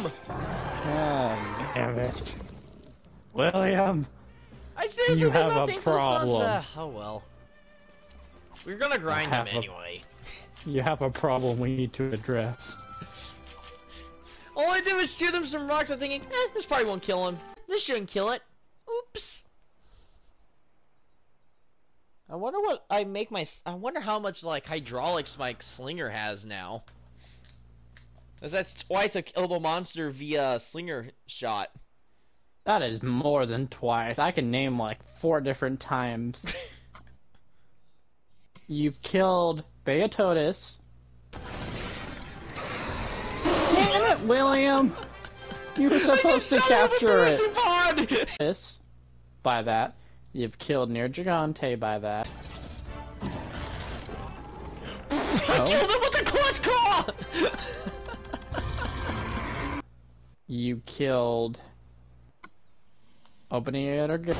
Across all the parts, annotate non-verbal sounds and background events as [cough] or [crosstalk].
him! Oh, damn it. William, I seriously You have not a this problem. uh, oh well. We're gonna grind him a- anyway. you have a problem we need to address. All I did was shoot him some rocks. I'm thinking, eh, this probably won't kill him. This shouldn't kill it. Oops. I wonder what I make my. I wonder how much like hydraulics my slinger has now. That's twice a killable monster via slinger shot. That is more than twice. I can name like four different times. [laughs] You've killed Beotodus. Damn it, William! You were supposed to a capture it. [laughs] This, by that. You've killed Nergigante by that. I oh. killed him with the clutch claw! [laughs] You killed. Opening it or get.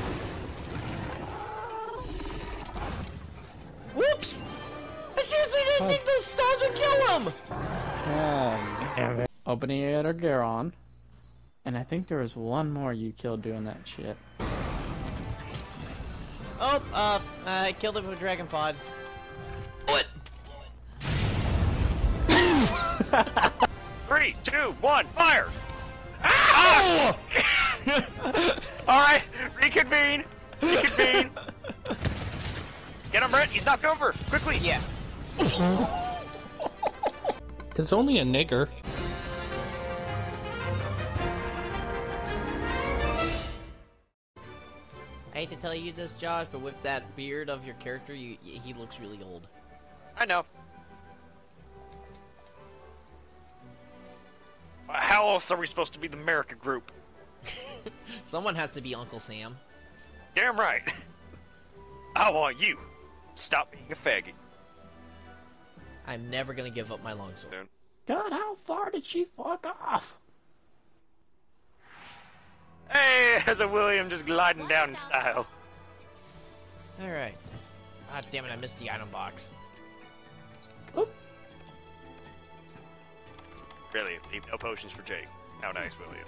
Whoops! I seriously didn't think those stars would kill him! Oh, damn it. Opening it or Garon. And I think there was one more you killed doing that shit. Oh, uh, I killed him with a dragon pod. What? [laughs] Three, two, one, fire! [laughs] Ah! Alright, reconvene! Reconvene! Get him, Brett! He's knocked over! Quickly! Yeah. [laughs] It's only a nigger. I hate to tell you this, Josh, but with that beard of your character, you, he looks really old. I know. How else are we supposed to be the America group? [laughs] Someone has to be Uncle Sam. Damn right! [laughs] I want you! Stop being a faggot. I'm never gonna give up my longsword. God, how far did she fuck off? Hey, there's a William just gliding down in style. Alright. Ah, damn it, I missed the item box. Really, leave no potions for Jake. How nice, William.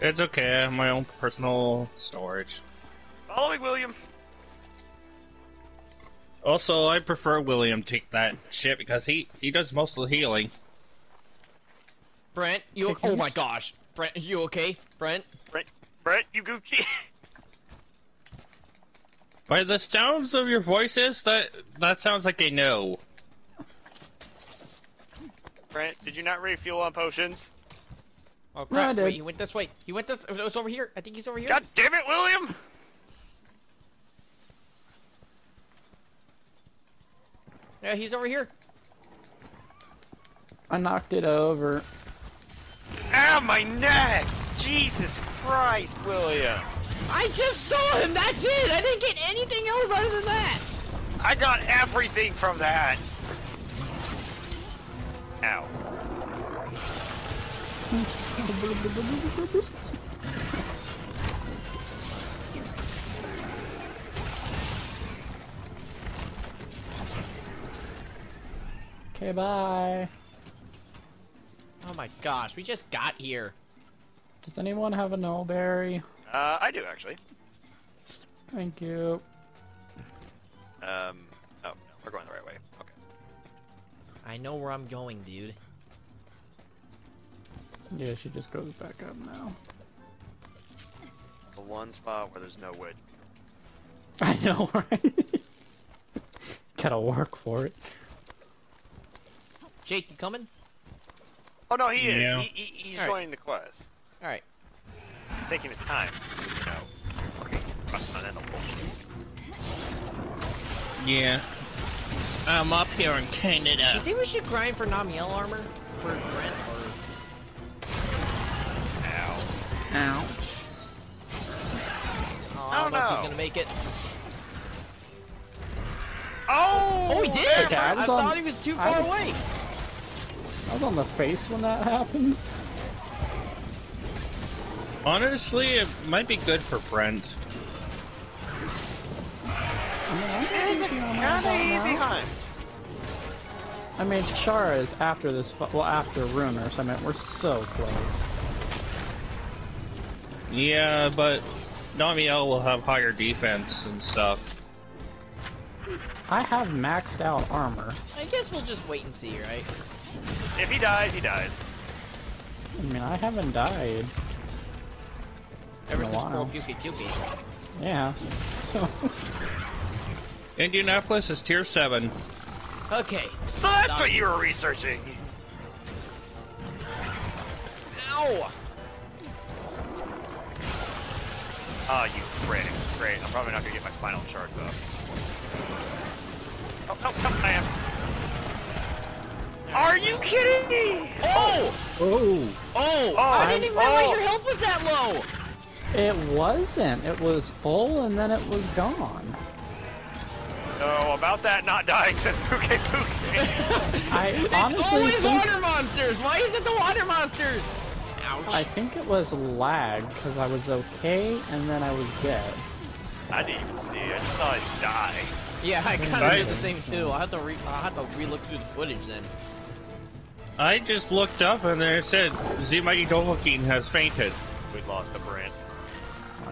It's okay, I have my own personal storage. Follow me, William. Also, I prefer William take that shit because he he does most of the healing. Brent, you Take oh my gosh. Brent, you okay? Brent? Brett, Brett, you Gucci. [laughs] By the sounds of your voices, that that sounds like a no. Brent, did you not refuel on potions? Oh No, crap, did. wait, he went this way. He went this It was over here. I think he's over here. God damn it, William! Yeah, he's over here. I knocked it over. Ow, my neck! Jesus Christ, William! I just saw him, that's it! I didn't get anything else other than that! I got everything from that! Ow. Okay, bye. Oh my gosh, we just got here. Does anyone have a Nullberry? Uh, I do actually. Thank you. Um, I know where I'm going, dude. Yeah, she just goes back up now. The one spot where there's no wood. [laughs] I know, right? [laughs] Gotta work for it. Jake, you coming? Oh no, he is. Yeah. He, he, he's Alright. joining the quest. Alright. Taking his time, you know. Working on bullshit. Yeah. I'm up here in Do you Canada. think we should grind for Namielle armor? For Brent or... Ow. Ouch. Oh, I oh, don't know if he's gonna make it. Oh! Oh, he did! Okay, I I, was thought on- he was too I far was- away. I was on the face when that happened. Honestly, it might be good for Brent. I mean, It's a thinking kinda easy now. hunt. I mean, Shara is after this. Well, after Rumors. I mean, we're so close. Yeah, but Namielle will have higher defense and stuff. I have maxed out armor. I guess we'll just wait and see, right? If he dies, he dies. I mean, I haven't died. Ever In a since while. Pearl Pukey Pukey. Yeah. [laughs] So. Indianapolis is tier 7. Okay. So that's what you were researching. Ow! Ah, you prick. Great. I'm probably not gonna get my final charge though. Oh, oh, oh, I am. Are you kidding me? Oh! Oh. Oh! Oh, I didn't even realize oh. your health was that low! It wasn't. It was full and then it was gone. No, about that not dying says Puke Puke. [laughs] I It's always think, water monsters! Why is it the water monsters? Ouch. I think it was lag because I was okay and then I was dead. I didn't even see. I just saw it die. yeah, I kind of Right. did the same too. I have to re I have to re-look through the footage then. I just looked up and there it said Z Mighty Dovahkiin has fainted. We lost a brand. I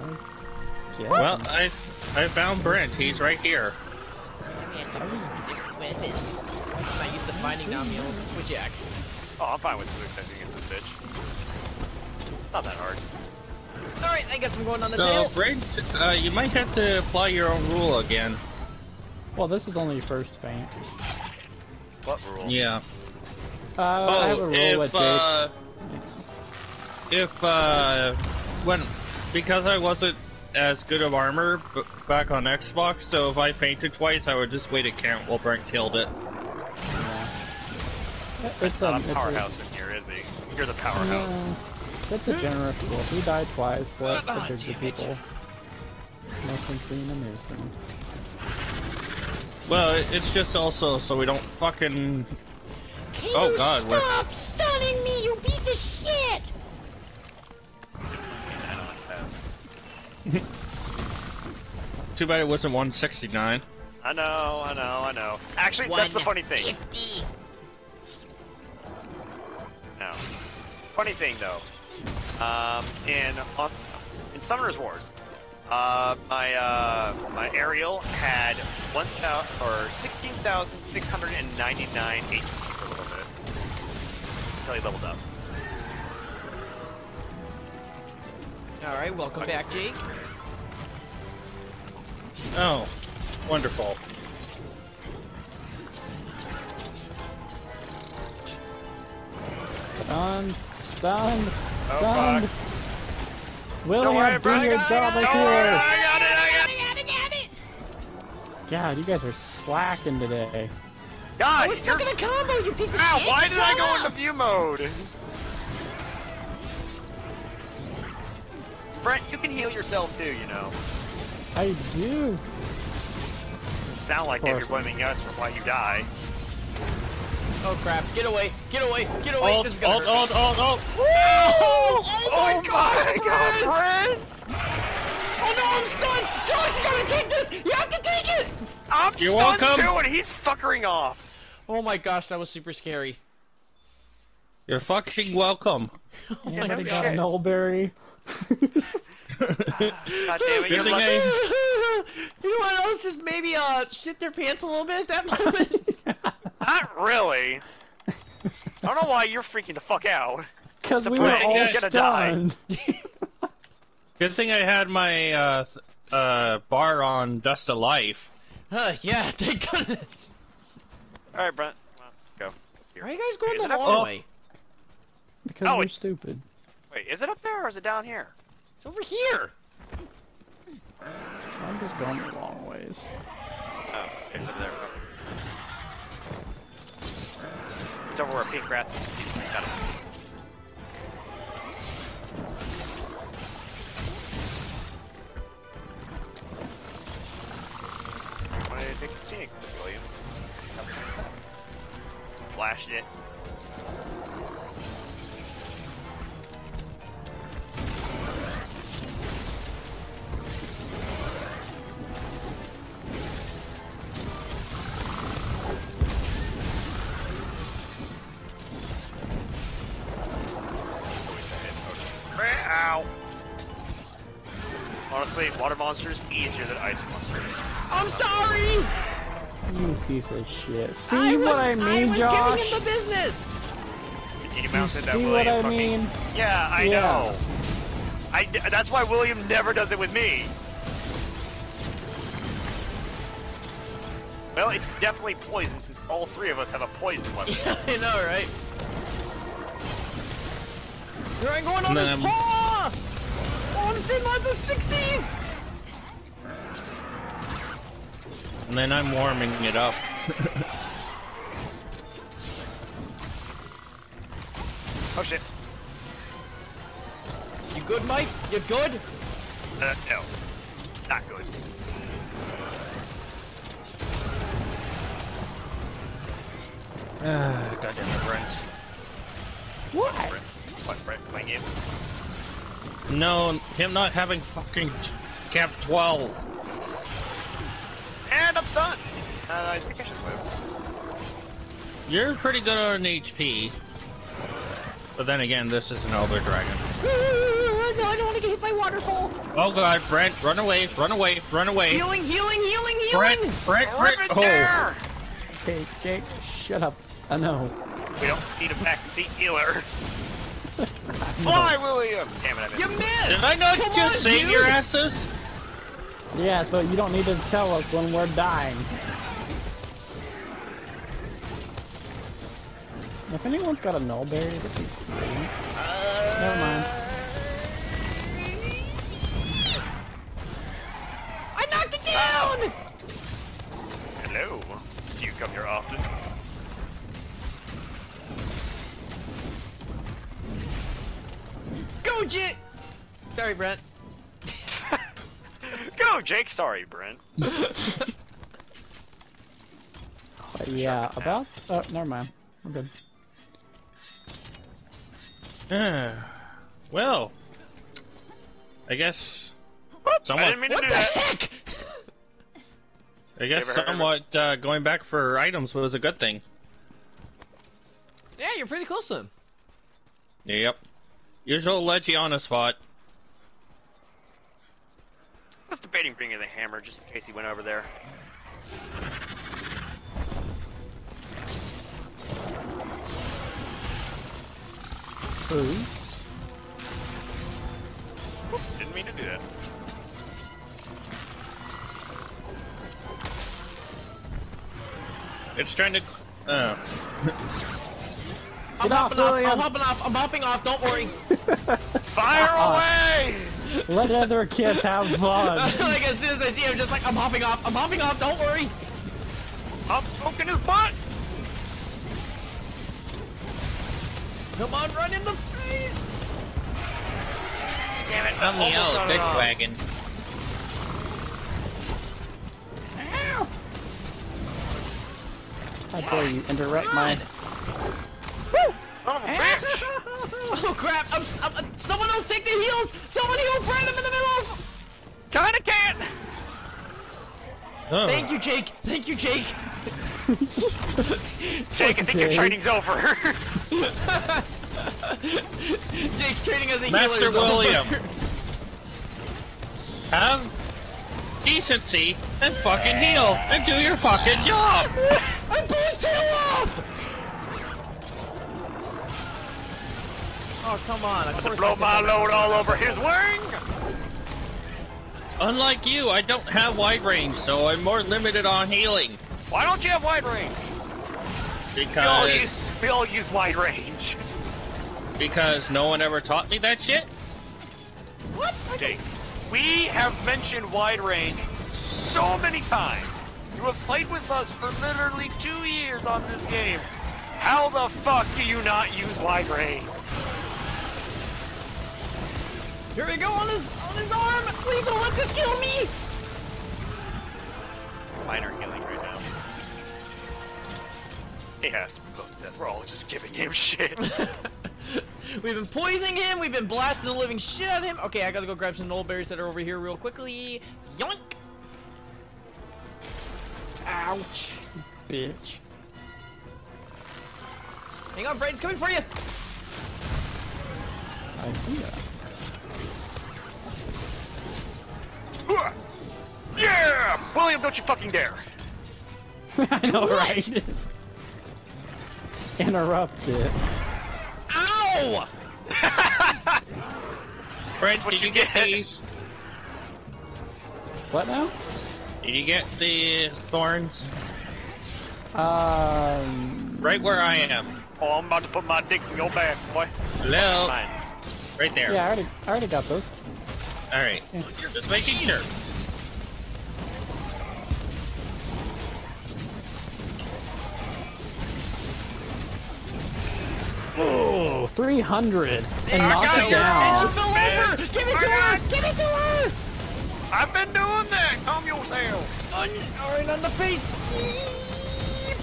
guess. Well, I I found Brent. He's right here. I'm not used to finding Namielle with the switch axe. Oh, I'm fine with Luke against this bitch. Not that hard. Alright, I guess I'm going on the So, tail. Brent, uh, you might have to apply your own rule again. well, this is only first feint. What rule? Yeah. Uh, I have a Oh, roll with if Jake. uh, if uh, when because I wasn't as good of armor b- back on Xbox, so if I fainted twice, I would just wait a count while Brent killed it. Yeah. It's a, Not it's a a- powerhouse in here, is he? You're the powerhouse. No, it's a generous rule. If you die twice, let the Ah, big damn it. people. No sense being a nuisance. Well, it's just also so we don't fucking. Can Oh, you God, we're- stop stunning me, you piece of shit! Too bad it wasn't 169. I know, I know, I know. Actually, that's the funny thing. 150. No. Funny thing though, um, in on, in Summoner's Wars, uh, my uh, my Ariel had one thousand or sixteen thousand six hundred and ninety nine HP for a little bit until he leveled up. Alright, welcome back, Jake. Oh, wonderful. Stunned, stunned, Oh stunned. fuck! William, Don't worry, do your got it, job I like got it, yours. I got it, I got it. got got it! God, you guys are slacking today. I God, was stuck in you're- a combo, you piece of Ow, shit! why did I go up! into view mode? Brent, you can heal yourself too, you know. I do. Sound like if you're blaming us for why you die. Oh crap, get away, get away, get away! Ult, this is gonna ult, hurt. ult, ult, ult. Oh, Oh my god, Brent! Oh no, I'm stunned! Josh, you gotta take this! You have to take it! I'm You're stunned welcome. too, and he's fuckering off. Oh my gosh, that was super scary. You're fucking welcome. Oh yeah, no they got shit. an Nullberry. God damn it, Good you're thing lucky. I- [laughs] you know what else? Just maybe uh shit their pants a little bit at that [laughs] moment. Not really. I don't know why you're freaking the fuck out. Because we were point all gonna die. stunned. Good thing I had my uh, uh, bar on Dust of Life. uh, yeah, [laughs] thank goodness. Alright, Brent. Come on, go. Are you guys going Is the it long Oh. way? Because Oh, we're stupid. Wait, is it up there or is it down here? It's over here. I'm just going the long ways. Oh, it's over there. It's over where Pink Rat. Got it. Why did I take the scenic route, William? Flashed it. Honestly, water monsters easier than ice monsters. I'm sorry. You piece of shit. See I was, what I mean, was Josh? giving him the business. You You mounted that see William what I fucking- mean? Yeah, I Yeah. know. I, that's why William never does it with me. Well, it's definitely poison since all three of us have a poison weapon. Yeah, [laughs] I know, right? Here I'm going on And his paw! I'm sitting on the 60s! And then I'm warming it up. Oh shit. You good, Mike? You good? Uh, no. Not good. Ah, goddamn it, Brent. What? Brent. What, Brent playing game? No, him not having fucking cap 12. And I'm stunned! Uh, I think I should move. You're pretty good on HP. But then again, this is an Elder Dragon. no, I don't want to get hit by waterfall. Oh god, Brent, run away, run away, run away. Healing, healing, healing, healing! Brent, Rip Brent, it oh. there! Okay, Jake, shut up. I know. We don't need a backseat healer. [laughs] Fly, William! Damn it, I missed. You missed! Did I not Come just on, save dude. your asses? Yes, but you don't need to tell us when we're dying. If anyone's got a null berry, that'd be great. Never mind. I knocked it down! Hello. Do you come here often? Go, Jit! Sorry, Brent. [laughs] Go, Jake! Sorry, Brent. But [laughs] yeah, about. Oh, never mind. I'm good. [sighs] Well, I guess, I somewhat, didn't mean to What do the that. heck? I guess Ever heard of it? somewhat uh, going back for items was a good thing. Yeah, you're pretty close to him. Yep. Usual Legiana spot. I was debating bringing the hammer just in case he went over there. Ooh. Didn't mean to do that. It's trying to. Uh, I'm Get off, hopping off, William. I'm hopping off, I'm hopping off, don't worry. [laughs] Fire Uh-uh. away! Let other kids have fun. [laughs] like as soon as I see him, just like, I'm hopping off, I'm hopping off, don't worry. I'm poking his butt! Come on, run in the face! Damn it! I'm the out, got it Dick off. Wagon. How dare you interrupt my. Son of a bitch! Oh crap, I'm, I'm, uh, someone else take the heels! Someone heal Brent, I'm in the middle of... Kinda can't! Oh. Thank you, Jake, thank you, Jake. [laughs] Jake, I think your training's over. [laughs] Jake's training as a Master healer. is over. William. Have decency and fucking heal and do your fucking job. [laughs] Oh, come on, of course Blow I took my load all over his wing! Unlike you, I don't have wide range, so I'm more limited on healing. Why don't you have wide range? We all use, Because we all use wide range. [laughs] because no one ever taught me that shit. What? I Jake, we have mentioned wide range so many times. You have played with us for literally two years on this game. How the fuck do you not use wide range? Here we go on his on his arm! Please don't let this kill me! Minor healing right now. He has to be close to death. We're all just giving him shit. [laughs] we've been poisoning him, we've been blasting the living shit out of him. Okay, I gotta go grab some knoll berries that are over here real quickly. Yoink! Ouch. Bitch. Hang on, Braden's coming for you! Idea. Hooah! Yeah! William, don't you fucking dare! [laughs] I know, right? [laughs] Interrupt it. Ow! [laughs] Brent, what did you you get get. these? What now? Did you get the thorns? Um. Right where I am. Oh, I'm about to put my dick in your back, boy. Hello. Right there. Yeah, I already, I already got those. All right. Just making sure. Oh, 300 and knock it you. down. She fell Give it I to her! got- Give it to her! I've been doing that! Calm yourself! On, alright, on the face!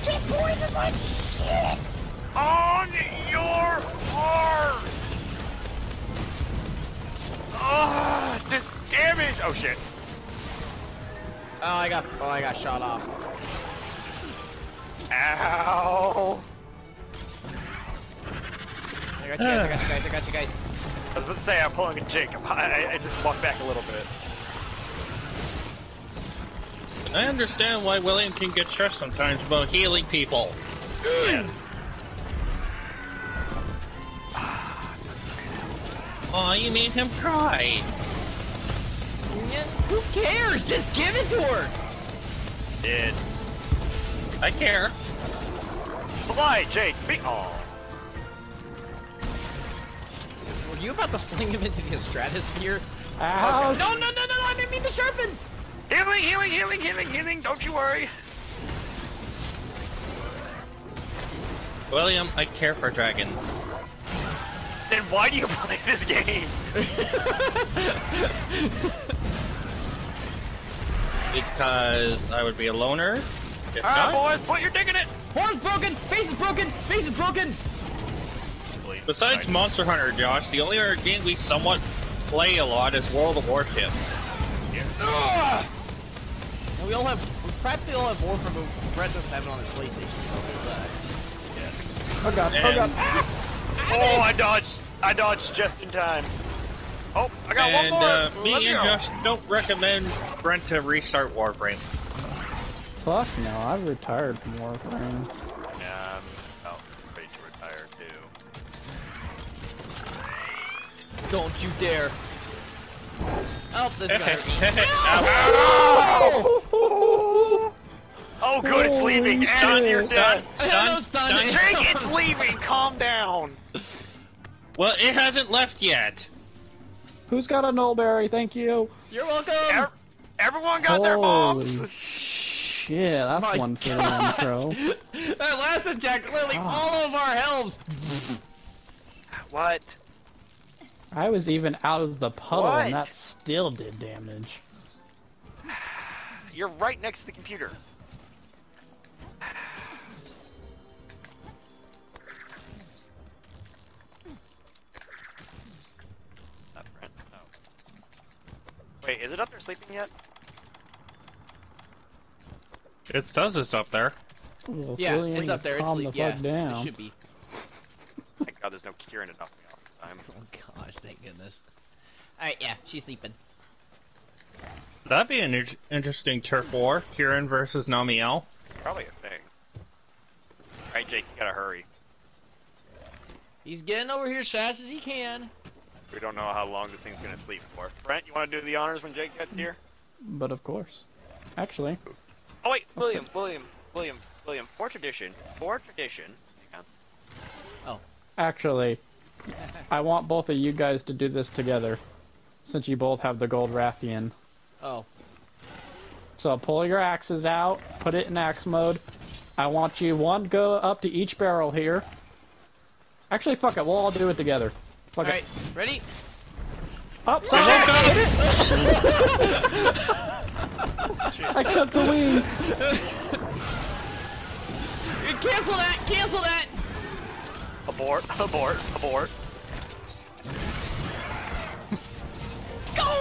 Get poisoned like shit! On your heart! Ah, this damage! Oh shit. Oh, I got, oh, I got shot off. Ow! I got you guys, I got you guys, I got you guys. I was about to say I'm pulling a Jacob. I, I just walked back a little bit. And I understand why William can get stressed sometimes about healing people. Yes. Aw, you made him cry. Who cares? Just give it to her! Did. I care. Fly, Jake. Be oh. Were you about to fling him into the stratosphere? Ouch! No, no, no, no, no, I didn't mean to sharpen! Healing, healing, healing, healing, healing. Don't you worry. William, I care for dragons. Then why do you play this game? Because I would be a loner. If Alright, not, boys, put your dick in it. Horn's broken! Face is broken! Face is broken! besides Monster Hunter, Josh, the only other game we somewhat play a lot is World of Warships. Ugh! And we all have, we practically all have Warframe, but Brett doesn't have it on his PlayStation, so there's that. Oh god, oh And- god. Oh, I dodged. I dodged just in time. Oh, I got and one more. uh, me Let's and go. Josh don't recommend Brent to restart Warframe. Fuck no, I've retired from Warframe. Yeah, I'm about ready to retire too. Don't you dare! Oh, this guy hurt me. Ow. Oh, good, it's Oh, leaving, and you're shit. done. I Stun, stun. stun. Jake, it's leaving. Calm down. Well, it hasn't left yet. Who's got a nullberry? Thank you. You're welcome! Ev- everyone got their bombs. shit, that's My one for the gosh. intro. [laughs] that last attack, literally Oh. all of our helms! What? I was even out of the puddle What? and that still did damage. [sighs] You're right next to the computer. Wait, is it up there sleeping yet? It says it's up there. Well, Yeah, William, it's up there. It's calm the Yeah, fuck it down. should be. [laughs] Thank God there's no Kirin to knock me off this time. Oh gosh, thank goodness. Alright, yeah, she's sleeping. That'd be an in- interesting turf war. Kirin versus Namielle. Probably a thing. Alright, Jake, you gotta hurry. He's getting over here as fast as he can. We don't know how long this thing's gonna sleep for. Brent, you wanna do the honors when Jake gets here? But of course. Actually, Oh wait, William, William, William, William. For tradition, for tradition. Oh. actually, I want both of you guys to do this together. Since you both have the gold Rathian. Oh. So pull your axes out, put it in axe mode. I want you one go up to each barrel here. Actually, fuck it, we'll all do it together. Fuck Alright, ready? Oh, it. Up, [laughs] sorry, I cut the wing. Cancel that! Cancel that! Abort, abort, abort. Go!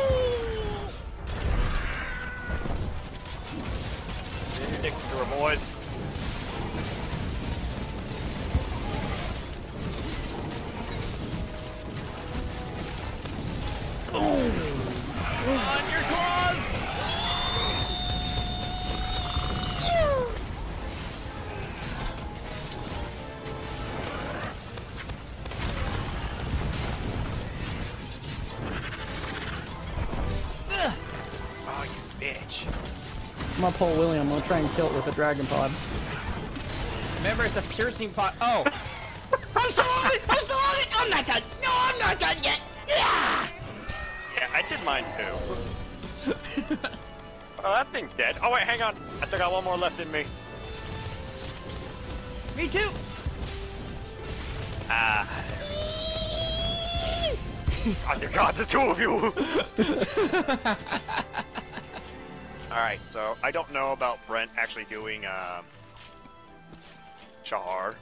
Get your dick through her, boys. I'm gonna pull William. I'm gonna try and kill it with a dragon pod. Remember, it's a piercing pot. Oh! [laughs] I'm still on it! I'm still on it! I'm not done! No, I'm not done yet! Yeah! Yeah, I did mine too. [laughs] oh, that thing's dead. Oh wait, hang on. I still got one more left in me. Me too! Ah. [laughs] oh dear God, the two of you. All right, so I don't know about Brent actually doing um, Shara.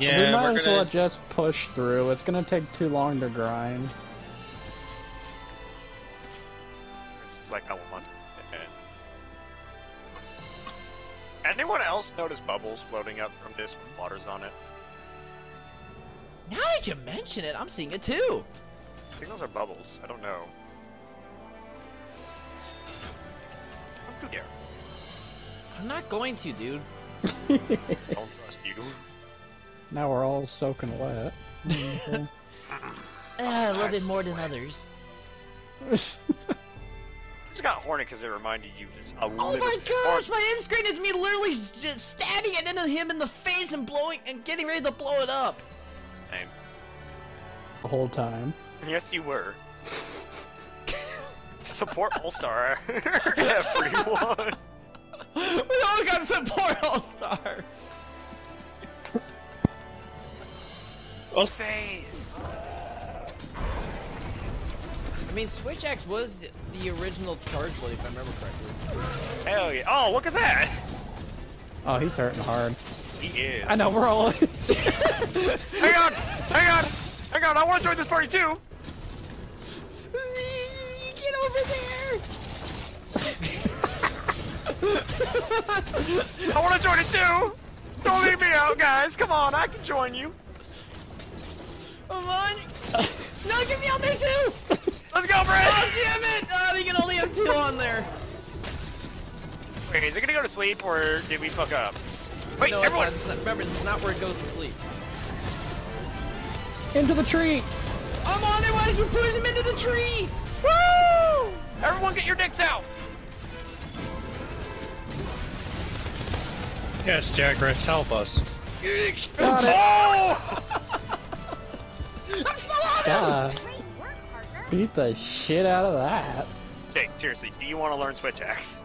Yeah, we might we're as gonna. just push through. It's gonna take too long to grind. It's like I want. Anyone else notice bubbles floating up from this with waters on it? Now that you mention it, I'm seeing it too! I think those are bubbles. I don't know. Don't you dare. I'm not going to, dude. [laughs] Don't trust you. Now we're all soaking wet. Uh, [laughs] a little bit more than others. I [laughs] just got horny because it reminded you just a Oh my bit gosh, my end screen is me literally just stabbing it into him in the face and blowing and getting ready to blow it up. Same. the whole time. Yes, you were. Support All Star, [laughs] everyone. we all got support all star. Oh, Face. I mean, Switch Axe was the, the original charge blade, if I remember correctly. Hell yeah! Oh, look at that. Oh, he's hurting hard. He is. I know we're all. Hang on, hang on, hang on. I want to join this party too. [laughs] Get over there! I want to join it too. Don't leave me out, guys. Come on, I can join you. Come on! No, get me out there too! Let's go, Oh, Brent. damn it! Oh, they can only have two on there. Wait, is it gonna go to sleep or did we fuck up? Wait, no, it's everyone. not- it's not- remember, this is not where it goes to sleep. Into the tree! I'm on it, why did you push him into the tree? Woo! Everyone, get your dicks out. yes, Jagras, help us. Got it! Oh! [laughs] I'm still on him! God, beat the shit out of that. Jake, seriously, do you want to learn Switch Axe?